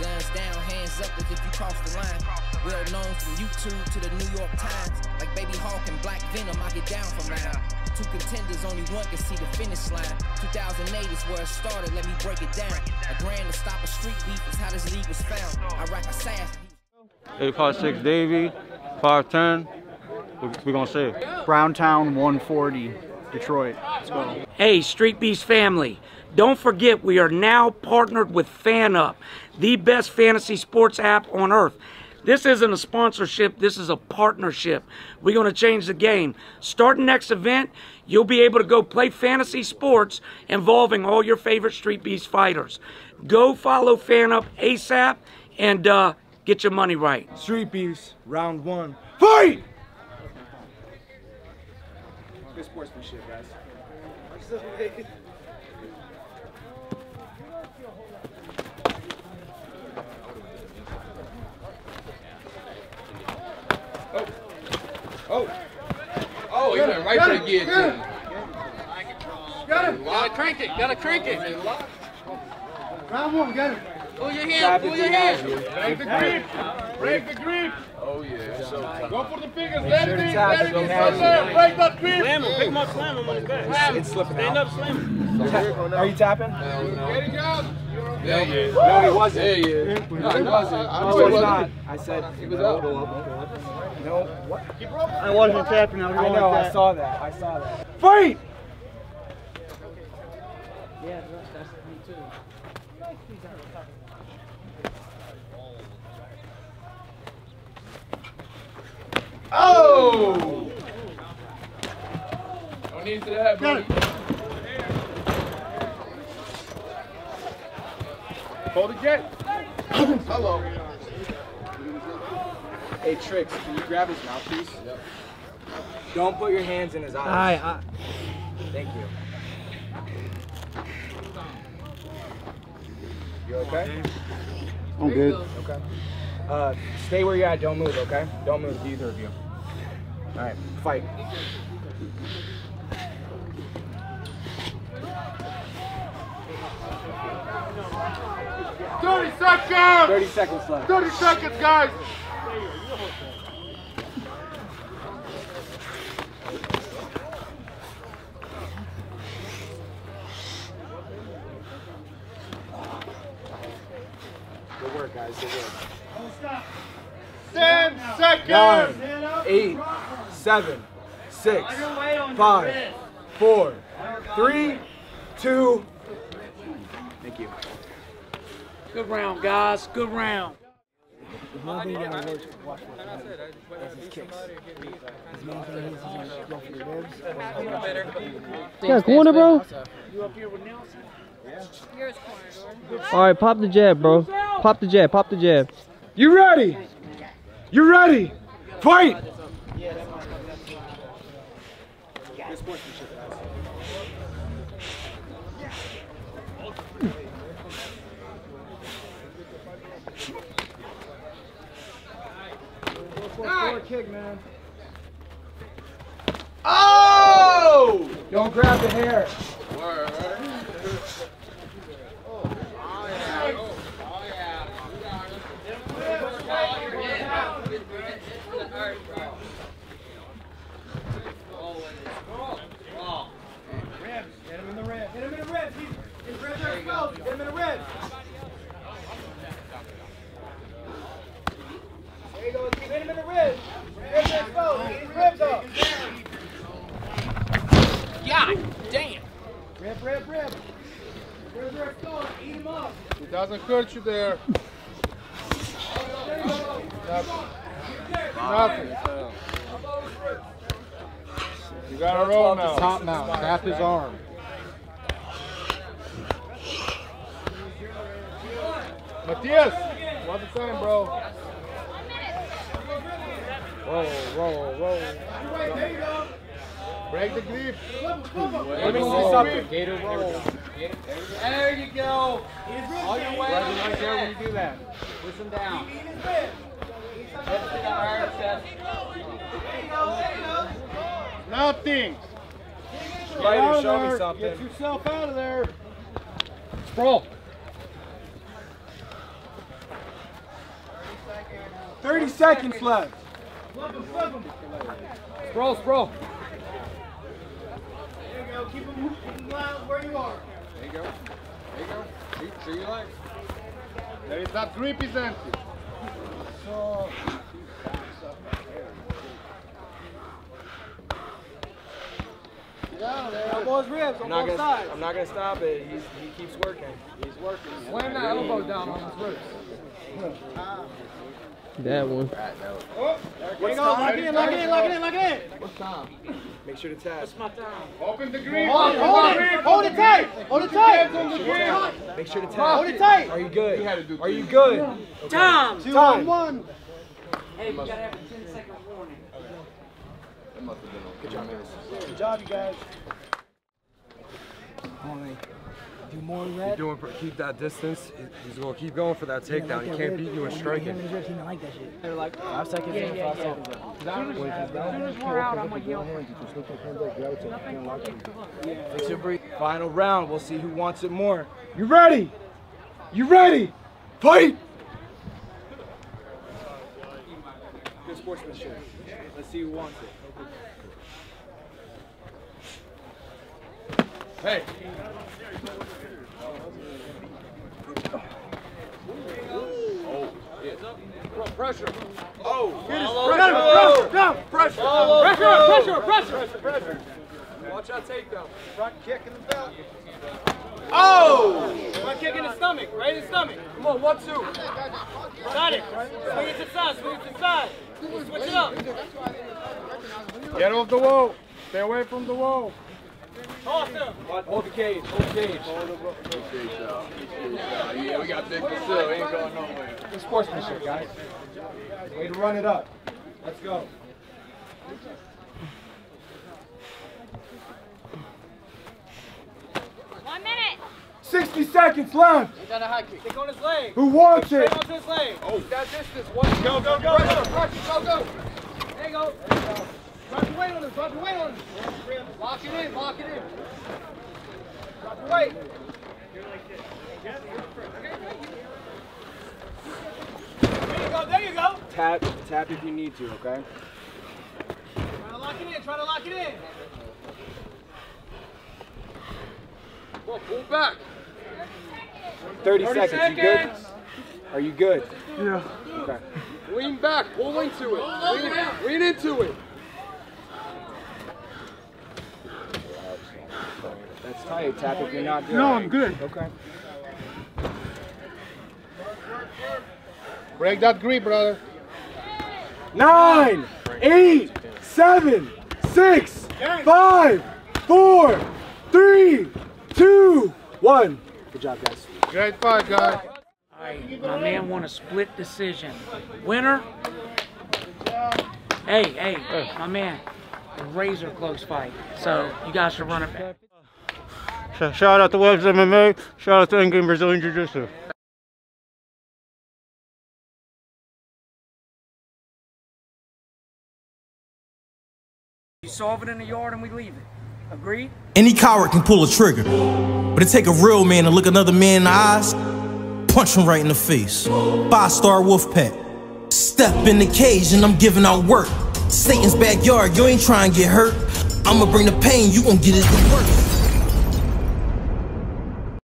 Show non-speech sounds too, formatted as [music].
Guns down, hands up as if you cross the line. Well known from YouTube to the New York Times. Like Baby Hawk and Black Venom, I get down from line. Two contenders, only one can see the finish line. 2008 is where it started, let me break it down. A grand to stop a street beef is how this league was found. I rock assassin. 856 Davy, 510. We're gonna see. Browntown 140, Detroit. Let's go. Hey, Street Beefs family, don't forget we are now partnered with FanUp, the best fantasy sports app on earth. This isn't a sponsorship, this is a partnership. We're going to change the game. Starting next event, you'll be able to go play fantasy sports involving all your favorite Street Beefs fighters. Go follow FanUp ASAP and uh, get your money right. Street Beefs, round one. Fight! Good sportsmanship, guys. [laughs] Oh. Oh, he went right for the guillotine. Got him! Gotta crank it, gotta crank it. Round one, got him! Pull your hand, pull your hand. Break the grip! Break the grip! Oh yeah, so Go for the fingers, sure let to me, let it, me, don't have break that grip! Slam him, pick him up, slam him on his back. Slam. It's slipping Stand out. up, slam him. Are you tapping? Getting out! yeah, yeah. No, he wasn't. Yeah, yeah. No, he wasn't. I No, he's he wasn't. not. I said He was up. no. What? I wasn't tapping, I was I know. like I saw that. I saw that. Fight! Oh! No need for that, bro. Hold it, Jet! Hello. Hey, Tricks, can you grab his mouthpiece? Yep. Don't put your hands in his eyes. Aye. Thank you. You okay? I'm good. Okay. Uh, stay where you're at. Don't move, okay? Don't move, either of you. All right, fight. Thirty seconds! 30 seconds left. Thirty seconds, guys! Good work, guys. Good work. Ten seconds! Nine, eight, seven, six, five, four, three, two. Thank you. Good round, guys. Good round. Yeah, corner, bro. All right, pop the jab, bro. Pop the jab. Pop the jab. You ready? You ready? Fight! kick, man. Oh! Don't grab the hair. Word. Hit him in the ribs. Hit him in the ribs. He's, his ribs are exposed. Hit him in the ribs. There you go. Hit him in the ribs. Ribs are exposed. Get his ribs up. God damn. Rib, rib, rib. Ribs are exposed. Eat him up. He doesn't hurt you there. Nothing. Nothing. You gotta roll now. Top now. Tap his arm. Matthias, what the time, bro? Roll, roll, roll. Break the grip. Let me see something. Gator roll. There you go. All your weight on Right there when you do that. Push him down. Nothing. Spider, show me Get yourself out of there. Sprawl. 30 seconds left. Sprawl, sprawl. There you go. Keep them, keep where you are. There you go. There you go. See, see you like. There is that grip is empty. Elbows, ribs on both sides. I'm not gonna stop it. He's, he keeps working. He's working. Slam that elbow down on his ribs. That one. Oh, there you go. Lock it in, lock it in, lock it in, lock it in. What time? Make sure to tap. Open the grip. Hold it, hold it, hold it tight. Hold it tight. Make sure to tap. Hold it tight. Are you good? had to do Are you good? Tom! Two on one. Hey, we gotta have a 10 second warning. That must have been on. Good job, guys. Good job, you guys. Do more reps. doing keep that distance. He's gonna keep going for that takedown. He can't beat you in striking. They're like five seconds in, five seconds out. Fix your breath. Final round. We'll see who wants it more. You ready? You ready? Fight! Good sportsmanship. Let's see who wants it. Hey. Oh, yeah. Bro, pressure. Oh, Pressure, down, pressure. Pressure, pressure, pressure. pressure. Watch that takedown. Front kick in the belt. Oh! Front kick in the stomach, right in the stomach. Come on, one, two. Got it. Swing it to the side, swing it to the side. Switch it up. Get off the wall. Stay away from the wall. Toss him. Hold the cage, hold the cage. Yeah, we got Brazil. Ain't going nowhere. Good sportsmanship, guys. Way to run it up. Let's go. One minute. 60 seconds left. He got a high kick. Kick on his leg. Who wants it? Straight onto his leg. Oh, that distance. One, Go, go, go, go. Pressure, go, go. There you go. Drop your weight on him. Drop your weight on him. Lock it in. Lock it in. Drop your weight. There like this. Okay. There you go. There you go. Tap, tap if you need to, okay? Try to lock it in. Try to lock it in. Come on, pull back. 30, seconds. You good? Are you good? Yeah. Okay. Lean back. Pull into it. Lean, lean into it. That's tight. Tap if you're not good. No, I'm good. Okay. Break that grip, brother. Nine, eight, seven, six, five, four, three, two, one. Good job, guys. Great fight, guys. All right, my man won a split decision. Winner. Hey, hey, my man. Razor close fight. So you guys should run it back. Sh- Shout out to Webs MMA. Shout out to Endgame Brazilian Jiu Jitsu. You solve it in the yard and we leave it. Agreed? Any coward can pull a trigger, but it take a real man to look another man in the eyes, punch him right in the face. Five star wolf pack. Step in the cage and I'm giving out work. Satan's backyard, you ain't trying to get hurt. I'ma bring the pain, you gon' get it the worst.